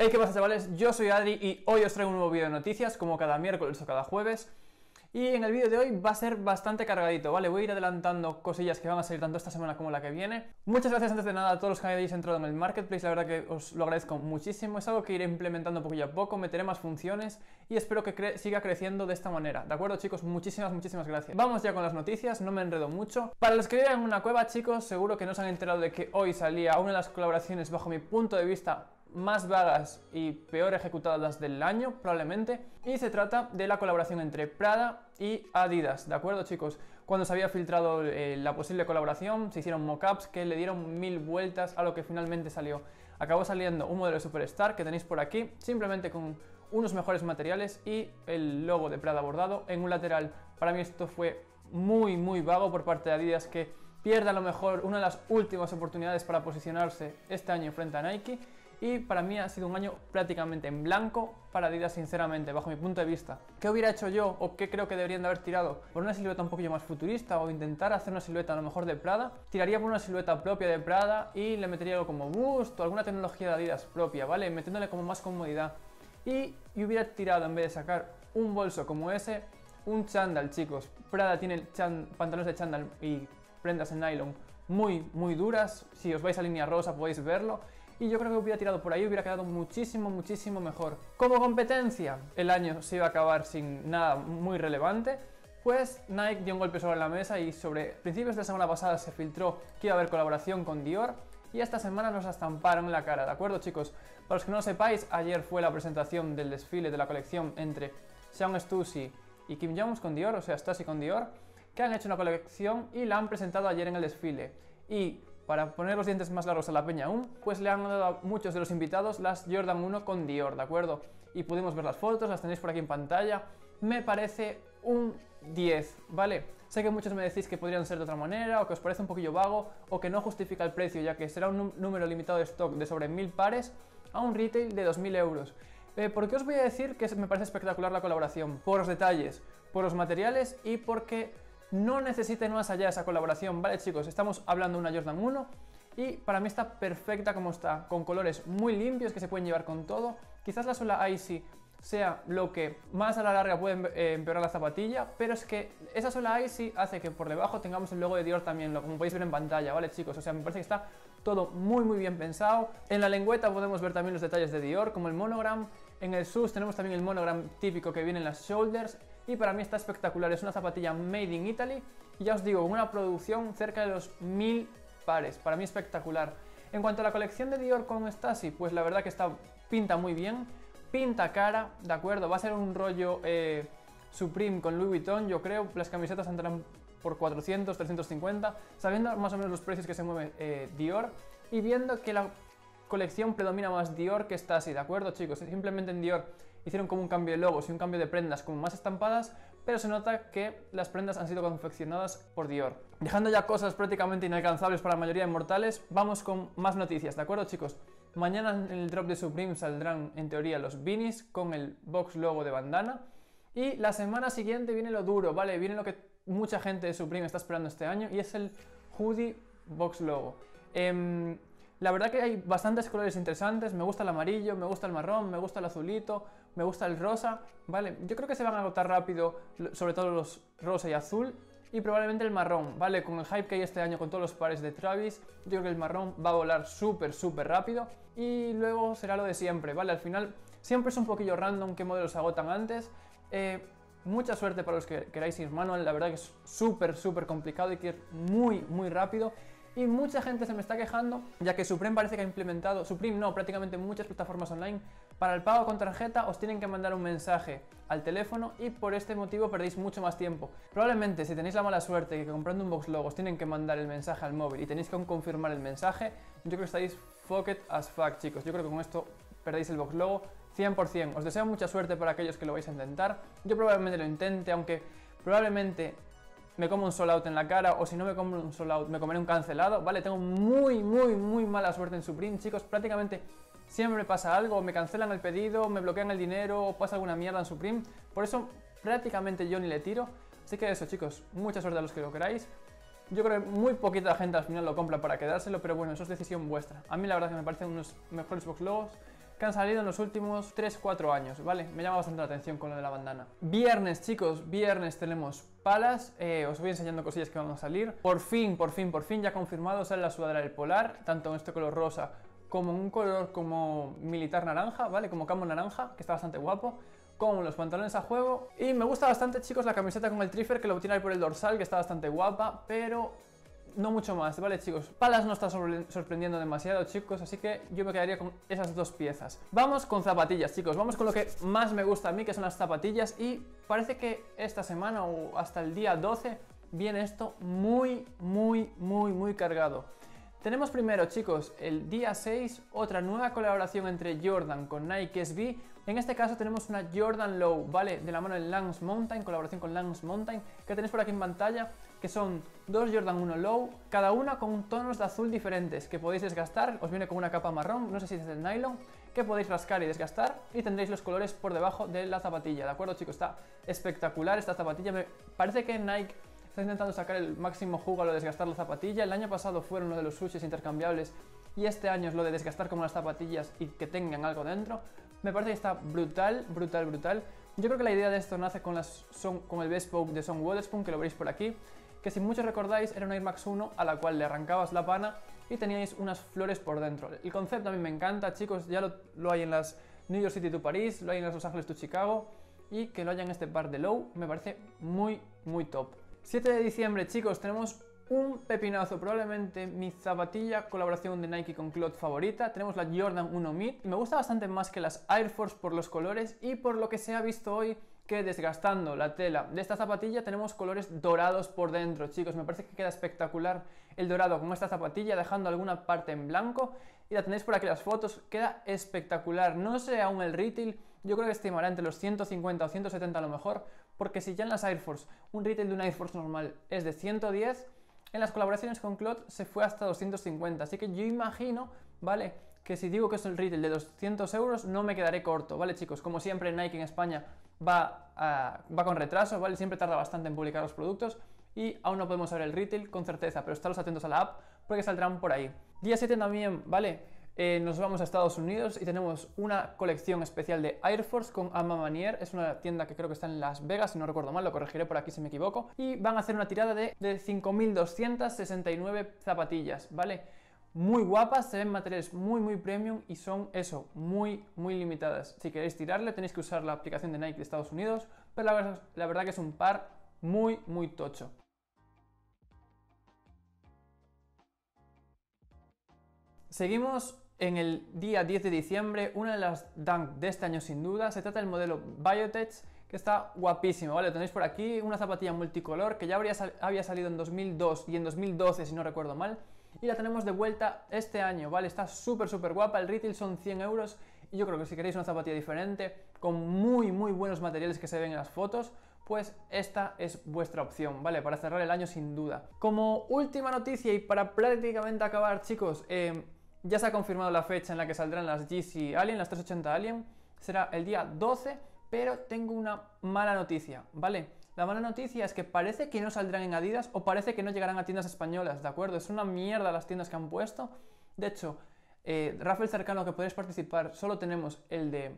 Hey, ¿qué pasa chavales? Yo soy Adri y hoy os traigo un nuevo vídeo de noticias, como cada miércoles o cada jueves. Y en el vídeo de hoy va a ser bastante cargadito, ¿vale? Voy a ir adelantando cosillas que van a salir tanto esta semana como la que viene. Muchas gracias antes de nada a todos los que hayáis entrado en el Marketplace, la verdad que os lo agradezco muchísimo. Es algo que iré implementando poquito a poco, meteré más funciones y espero que siga creciendo de esta manera. ¿De acuerdo chicos? Muchísimas, muchísimas gracias. Vamos ya con las noticias, no me enredo mucho. Para los que viven en una cueva, chicos, seguro que no se han enterado de que hoy salía una de las colaboraciones bajo mi punto de vista más vagas y peor ejecutadas del año, probablemente. Y se trata de la colaboración entre Prada y Adidas, ¿de acuerdo, chicos? Cuando se había filtrado eh, la posible colaboración, se hicieron mockups que le dieron mil vueltas a lo que finalmente salió. Acabó saliendo un modelo Superstar que tenéis por aquí, simplemente con unos mejores materiales y el logo de Prada bordado en un lateral. Para mí esto fue muy, muy vago por parte de Adidas que pierde a lo mejor una de las últimas oportunidades para posicionarse este año frente a Nike y para mí ha sido un año prácticamente en blanco para Adidas sinceramente, bajo mi punto de vista. ¿Qué hubiera hecho yo o qué creo que deberían de haber tirado? ¿Por una silueta un poquillo más futurista o intentar hacer una silueta a lo mejor de Prada? Tiraría por una silueta propia de Prada y le metería algo como Boost o alguna tecnología de Adidas propia, ¿vale? Metiéndole como más comodidad. Y, y hubiera tirado en vez de sacar un bolso como ese, un chándal, chicos. Prada tiene pantalones de chándal y prendas en nylon muy, muy duras. Si os vais a línea rosa podéis verlo y yo creo que hubiera tirado por ahí, hubiera quedado muchísimo, muchísimo mejor. Como competencia, el año se iba a acabar sin nada muy relevante, pues Nike dio un golpe sobre la mesa y sobre principios de la semana pasada se filtró que iba a haber colaboración con Dior y esta semana nos estamparon la cara, ¿de acuerdo chicos? Para los que no lo sepáis, ayer fue la presentación del desfile de la colección entre Sean Stussy y Kim Jones con Dior, o sea, Stussy con Dior, que han hecho una colección y la han presentado ayer en el desfile. Y para poner los dientes más largos a la peña aún, pues le han dado a muchos de los invitados las Jordan 1 con Dior, ¿de acuerdo? Y pudimos ver las fotos, las tenéis por aquí en pantalla. Me parece un 10, ¿vale? Sé que muchos me decís que podrían ser de otra manera, o que os parece un poquillo vago, o que no justifica el precio, ya que será un número limitado de stock de sobre 1000 pares a un retail de 2000 euros. Eh, ¿Por qué os voy a decir que me parece espectacular la colaboración? Por los detalles, por los materiales y porque no necesiten más allá esa colaboración, ¿vale chicos? Estamos hablando de una Jordan 1 y para mí está perfecta como está, con colores muy limpios que se pueden llevar con todo. Quizás la suela Icy sea lo que más a la larga puede eh, empeorar la zapatilla, pero es que esa suela Icy hace que por debajo tengamos el logo de Dior también, como podéis ver en pantalla, ¿vale chicos? O sea, me parece que está todo muy muy bien pensado. En la lengüeta podemos ver también los detalles de Dior, como el monogram. En el sus tenemos también el monogram típico que viene en las shoulders y para mí está espectacular. Es una zapatilla made in Italy y ya os digo, una producción cerca de los mil pares. Para mí espectacular. En cuanto a la colección de Dior con Stasi, pues la verdad que está pinta muy bien. Pinta cara, ¿de acuerdo? Va a ser un rollo eh, Supreme con Louis Vuitton, yo creo. Las camisetas entrarán por 400, 350, sabiendo más o menos los precios que se mueve eh, Dior y viendo que la colección predomina más Dior que Stasi, ¿de acuerdo chicos? Simplemente en Dior hicieron como un cambio de logos y un cambio de prendas como más estampadas, pero se nota que las prendas han sido confeccionadas por Dior. Dejando ya cosas prácticamente inalcanzables para la mayoría de mortales, vamos con más noticias, ¿de acuerdo chicos? Mañana en el drop de Supreme saldrán en teoría los beanies con el box logo de bandana. Y la semana siguiente viene lo duro, ¿vale? Viene lo que mucha gente de Supreme está esperando este año y es el hoodie box logo. Eh, la verdad que hay bastantes colores interesantes, me gusta el amarillo, me gusta el marrón, me gusta el azulito, me gusta el rosa, ¿vale? Yo creo que se van a agotar rápido, sobre todo los rosa y azul, y probablemente el marrón, ¿vale? Con el hype que hay este año con todos los pares de Travis, yo creo que el marrón va a volar súper, súper rápido, y luego será lo de siempre, ¿vale? Al final siempre es un poquillo random qué modelos agotan antes, eh, mucha suerte para los que queráis ir manual, la verdad que es súper, súper complicado y que ir muy, muy rápido, y mucha gente se me está quejando, ya que Supreme parece que ha implementado, Supreme no, prácticamente muchas plataformas online, para el pago con tarjeta os tienen que mandar un mensaje al teléfono y por este motivo perdéis mucho más tiempo. Probablemente si tenéis la mala suerte que comprando un box logo os tienen que mandar el mensaje al móvil y tenéis que confirmar el mensaje, yo creo que estáis fucked as fuck, chicos. Yo creo que con esto perdéis el box logo 100%. Os deseo mucha suerte para aquellos que lo vais a intentar. Yo probablemente lo intente, aunque probablemente me como un sold out en la cara o si no me como un sold out me comeré un cancelado, ¿vale? Tengo muy, muy, muy mala suerte en Supreme, chicos, prácticamente siempre pasa algo, me cancelan el pedido, me bloquean el dinero, o pasa alguna mierda en Supreme, por eso prácticamente yo ni le tiro, así que eso chicos, mucha suerte a los que lo queráis, yo creo que muy poquita gente al final lo compra para quedárselo, pero bueno, eso es decisión vuestra. A mí la verdad que me parecen unos mejores box logos que han salido en los últimos 3-4 años, ¿vale? Me llama bastante la atención con lo de la bandana. Viernes, chicos, viernes tenemos palas, eh, os voy enseñando cosillas que van a salir. Por fin, por fin, por fin ya confirmado sale la sudadera del polar, tanto en este color rosa como en un color como militar naranja, ¿vale? Como camo naranja, que está bastante guapo con los pantalones a juego. Y me gusta bastante, chicos, la camiseta con el trifer, que lo tiene ahí por el dorsal, que está bastante guapa, pero no mucho más, ¿vale, chicos? Palas no está sorprendiendo demasiado, chicos, así que yo me quedaría con esas dos piezas. Vamos con zapatillas, chicos, vamos con lo que más me gusta a mí, que son las zapatillas, y parece que esta semana o hasta el día 12 viene esto muy, muy, muy, muy cargado. Tenemos primero, chicos, el día 6, otra nueva colaboración entre Jordan con Nike SB. En este caso tenemos una Jordan Low, ¿vale? De la mano de Lance Mountain, colaboración con Lance Mountain, que tenéis por aquí en pantalla, que son dos Jordan 1 Low, cada una con tonos de azul diferentes, que podéis desgastar, os viene con una capa marrón, no sé si es de nylon, que podéis rascar y desgastar, y tendréis los colores por debajo de la zapatilla, ¿de acuerdo, chicos? Está espectacular esta zapatilla, me parece que Nike está intentando sacar el máximo jugo a lo de desgastar la zapatilla. El año pasado fueron uno de los sushis intercambiables y este año es lo de desgastar como las zapatillas y que tengan algo dentro. Me parece que está brutal, brutal, brutal. Yo creo que la idea de esto nace con, las son, con el Bespoke de Son que lo veréis por aquí, que si muchos recordáis era una Air Max 1 a la cual le arrancabas la pana y teníais unas flores por dentro. El concepto a mí me encanta, chicos, ya lo, lo hay en las New York City to París, lo hay en las Los Ángeles to Chicago y que lo haya en este par de Low me parece muy, muy top. 7 de diciembre, chicos, tenemos un pepinazo, probablemente mi zapatilla colaboración de Nike con Cloud favorita. Tenemos la Jordan 1 Mid. Me gusta bastante más que las Air Force por los colores y por lo que se ha visto hoy que desgastando la tela de esta zapatilla tenemos colores dorados por dentro, chicos. Me parece que queda espectacular el dorado con esta zapatilla, dejando alguna parte en blanco. Y la tenéis por aquí las fotos, queda espectacular. No sé aún el retail, yo creo que estimará entre los 150 o 170 a lo mejor, porque si ya en las Air Force un retail de una Air Force normal es de 110, en las colaboraciones con Cloud se fue hasta 250. Así que yo imagino, ¿vale? Que si digo que es el retail de 200 euros, no me quedaré corto, ¿vale, chicos? Como siempre, Nike en España va, va con retraso, ¿vale? Siempre tarda bastante en publicar los productos y aún no podemos saber el retail con certeza, pero estaros atentos a la app porque saldrán por ahí. Día 7 también, ¿vale? Eh, nos vamos a Estados Unidos y tenemos una colección especial de Air Force con Ama Manier. Es una tienda que creo que está en Las Vegas, si no recuerdo mal, lo corregiré por aquí si me equivoco. Y van a hacer una tirada de, de 5.269 zapatillas, ¿vale? Muy guapas, se ven materiales muy muy premium y son eso, muy muy limitadas. Si queréis tirarle tenéis que usar la aplicación de Nike de Estados Unidos, pero la verdad, la verdad que es un par muy muy tocho. Seguimos en el día 10 de diciembre, una de las Dunk de este año sin duda, se trata del modelo Biotech, que está guapísimo, ¿vale? tenéis por aquí, una zapatilla multicolor que ya habría había salido en 2002 y en 2012, si no recuerdo mal, y la tenemos de vuelta este año, ¿vale? Está súper, súper guapa, el retail son 100 euros, y yo creo que si queréis una zapatilla diferente, con muy, muy buenos materiales que se ven en las fotos, pues esta es vuestra opción, ¿vale? Para cerrar el año sin duda. Como última noticia y para prácticamente acabar, chicos, eh, ya se ha confirmado la fecha en la que saldrán las GC Alien, las 380 Alien. Será el día 12, pero tengo una mala noticia, ¿vale? La mala noticia es que parece que no saldrán en Adidas o parece que no llegarán a tiendas españolas, ¿de acuerdo? Es una mierda las tiendas que han puesto. De hecho, eh, Rafael cercano que podéis participar, solo tenemos el de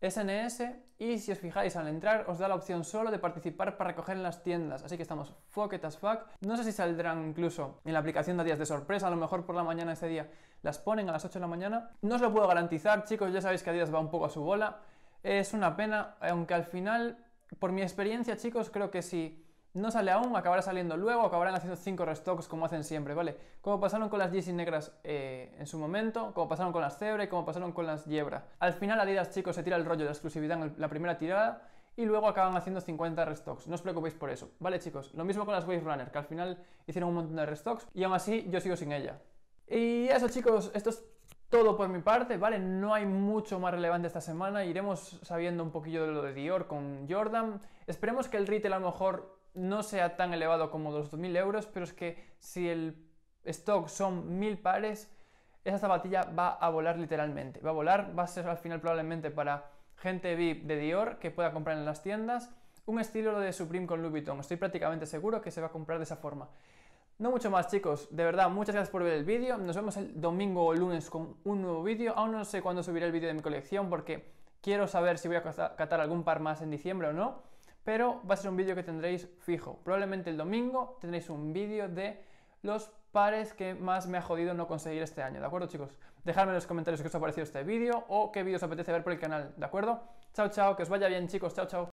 SNS y si os fijáis al entrar os da la opción solo de participar para recoger en las tiendas, así que estamos fuck as fuck. No sé si saldrán incluso en la aplicación de días de sorpresa, a lo mejor por la mañana ese día las ponen a las 8 de la mañana. No os lo puedo garantizar, chicos, ya sabéis que Adidas va un poco a su bola. Es una pena, aunque al final, por mi experiencia, chicos, creo que si no sale aún, acabará saliendo luego, acabarán haciendo 5 restocks como hacen siempre, ¿vale? Como pasaron con las Yeezy negras eh, en su momento, como pasaron con las Zebra y como pasaron con las Yebra. Al final Adidas, chicos, se tira el rollo de exclusividad en la primera tirada y luego acaban haciendo 50 restocks. No os preocupéis por eso, ¿vale, chicos? Lo mismo con las Wave Runner, que al final hicieron un montón de restocks y aún así yo sigo sin ella. Y eso, chicos, esto es todo por mi parte, ¿vale? No hay mucho más relevante esta semana. Iremos sabiendo un poquillo de lo de Dior con Jordan. Esperemos que el retail a lo mejor no sea tan elevado como los 2.000 euros, pero es que si el stock son 1.000 pares, esa zapatilla va a volar literalmente. Va a volar, va a ser al final probablemente para gente VIP de Dior que pueda comprar en las tiendas. Un estilo de Supreme con Louis Vuitton. Estoy prácticamente seguro que se va a comprar de esa forma. No mucho más chicos, de verdad, muchas gracias por ver el vídeo, nos vemos el domingo o lunes con un nuevo vídeo, aún no sé cuándo subiré el vídeo de mi colección porque quiero saber si voy a catar algún par más en diciembre o no, pero va a ser un vídeo que tendréis fijo, probablemente el domingo tendréis un vídeo de los pares que más me ha jodido no conseguir este año, ¿de acuerdo chicos? Dejadme en los comentarios qué os ha parecido este vídeo o qué vídeos os apetece ver por el canal, ¿de acuerdo? Chao, chao, que os vaya bien chicos, chao, chao.